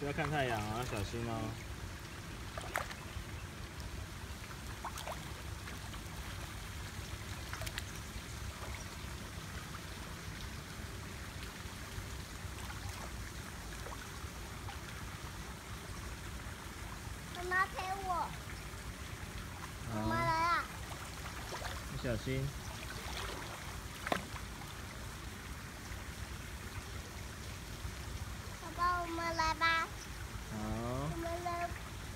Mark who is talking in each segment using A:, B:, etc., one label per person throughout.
A: 不要看太阳啊，小心哦。
B: 妈妈陪我，妈妈，来了，
A: 你小心。
B: 爸爸，我们来吧，
A: 好
B: 我，们来，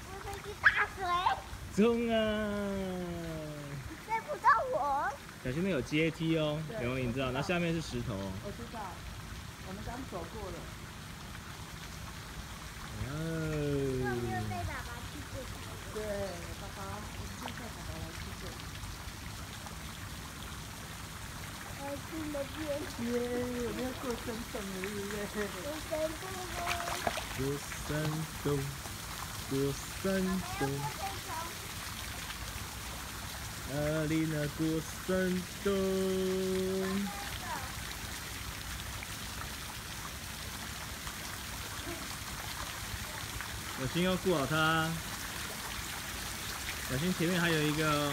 B: 我们去打水，
A: 冲啊！
B: 追不到我，
A: 小心那有阶梯哦，
C: 对
A: 刘你知道，
C: 我知道
A: 那下面是石头哦。
C: 我知道，我们刚走过了。
B: 有没有
A: 哦，
B: 带爸爸去追他？
C: 对，爸爸，我们现在爸爸来去这里。
B: 我去那边，
C: 过山洞，
A: 过山洞，过山洞，阿丽娜过山洞。小心要顾好它，小心前面还有一个哦。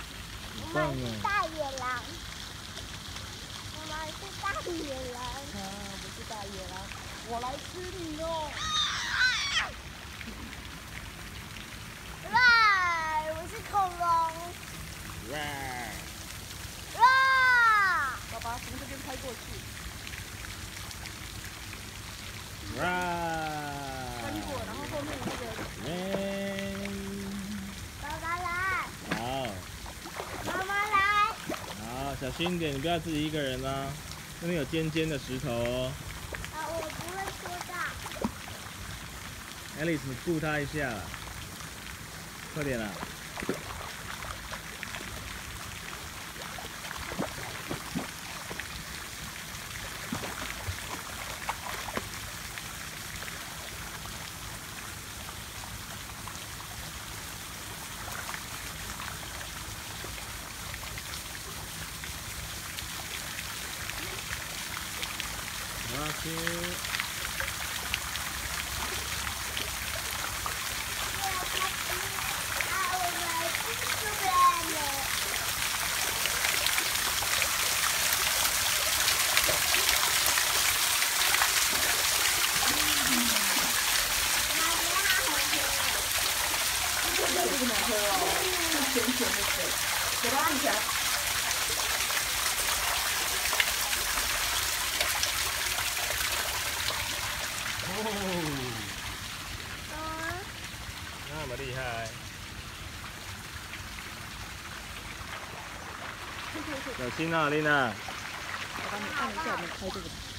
B: 我们是！大野狼，我们是大野狼。
C: 啊，我是大野狼，我来吃你哦。
B: 哇，我是恐龙。
A: 哇！
B: 哇，
C: 爸爸从这边开过去，
A: 哇！
C: 翻过，然后后面那个
A: 心一点，你不要自己一个人啊。那边有尖尖的石头哦。
B: 啊，我不会说的。
A: Alice，你顾他一下啦，快点啦！好，吃。
B: 啊，我们这边呢。
C: 这个不能喝哦，是甜甜的水，给它按起来。
A: 哦，
B: 嗯，
A: 那么厉害！小心啊，丽娜！
C: 我帮你按一下，我们开这个。